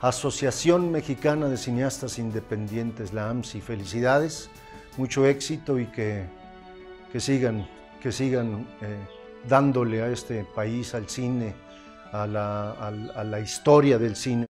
Asociación Mexicana de Cineastas Independientes, la AMSI. Felicidades, mucho éxito y que, que sigan, que sigan eh, dándole a este país, al cine, a la, a la historia del cine.